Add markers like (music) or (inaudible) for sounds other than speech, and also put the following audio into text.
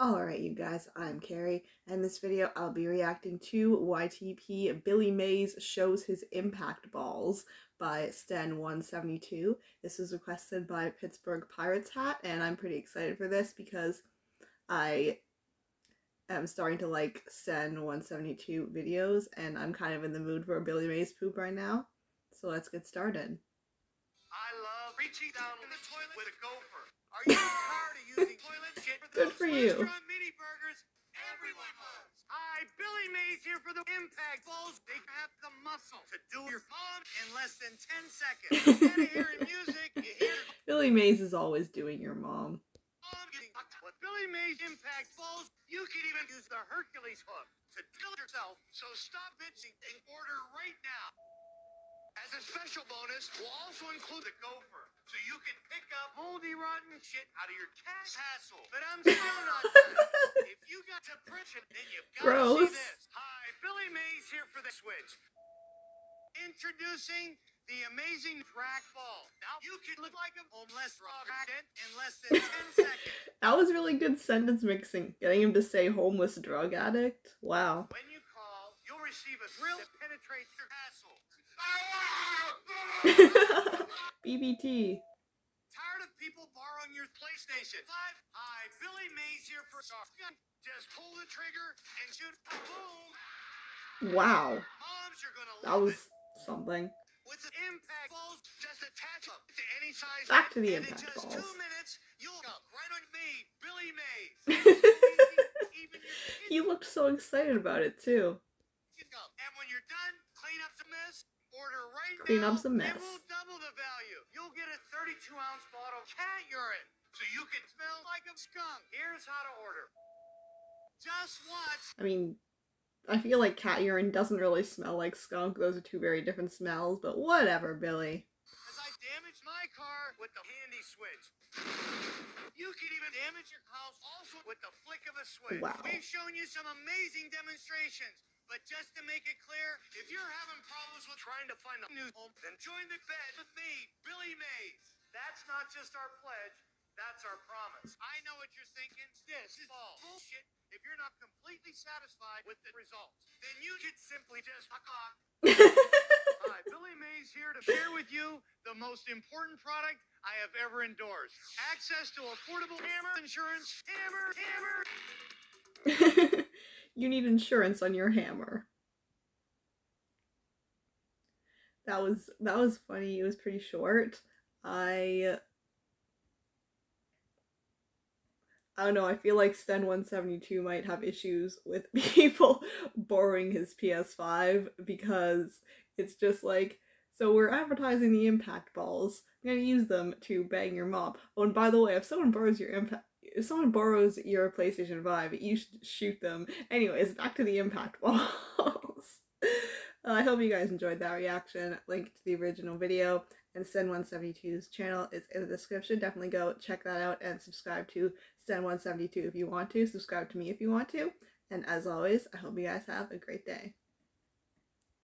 Alright you guys, I'm Kari, and in this video I'll be reacting to YTP Billy Mays Shows His Impact Balls by Sten172. This was requested by Pittsburgh Pirates Hat, and I'm pretty excited for this because I am starting to like Sten172 videos, and I'm kind of in the mood for a Billy Mays poop right now. So let's get started. I love reaching down in the toilet with a gopher. You. restaurant mini burgers? Everyone loves. Hi, Billy Mays here for the impact balls. They have the muscle to do your mom in less than 10 seconds. Instead of hearing music, hear Billy Mays is always doing your mom. mom getting fucked. With Billy Mays impact balls, you can even use the Hercules hook to drill yourself. So stop bitching and order right now. As a special bonus, we'll also include the gopher, so you can pick up moldy, rotten shit out of your cat hassle. But I'm still not (laughs) done. if you got depression, then you've got to Gross. see this. Hi, Billy Mays here for the Switch. Introducing the amazing crack ball. Now you can look like a homeless rock addict in less than 10 (laughs) seconds. That was really good sentence mixing. Getting him to say homeless drug addict. Wow. When you call, you'll receive a drill that penetrates your hassle. (laughs) BBT. Tired of people borrowing your PlayStation 5? Hi, Billy Mays here for. Just pull the trigger and shoot. Boom! Wow. Moms, That was it. something. With the impact balls, just attach them to any size. Back to the impact in just balls. two minutes, right on me, Billy Mays. (laughs) Even your kids he looked so excited about it too. And when you're done, Order right Clean now. up some mess. And we'll double the value. You'll get a 32 ounce bottle of cat urine, so you can smell like a skunk. Here's how to order. Just watch. I mean, I feel like cat urine doesn't really smell like skunk. Those are two very different smells, but whatever, Billy. As I damaged my car with the handy switch. You can even damage your house also with the flick of a switch. Wow. We've shown you some amazing demonstrations. But just to make it clear, if you're having problems with trying to find a new home, then join the bed with me, Billy Mays. That's not just our pledge, that's our promise. I know what you're thinking. This is all bullshit if you're not completely satisfied with the results. Then you can simply just fuck off (laughs) Hi, Billy Mays here to share with you the most important product I have ever endorsed. Access to affordable hammer insurance. Hammer, hammer. (laughs) you need insurance on your hammer. That was that was funny. It was pretty short. I I don't know, I feel like Sten 172 might have issues with (laughs) people borrowing his PS5 because it's just like so we're advertising the impact balls. I'm gonna use them to bang your mom. Oh, and by the way, if someone borrows your impact if someone borrows your PlayStation 5, you should shoot them. Anyways, back to the impact (laughs) balls. Uh, I hope you guys enjoyed that reaction. Link to the original video and Sten172's channel is in the description. Definitely go check that out and subscribe to Sten172 if you want to. Subscribe to me if you want to. And as always, I hope you guys have a great day.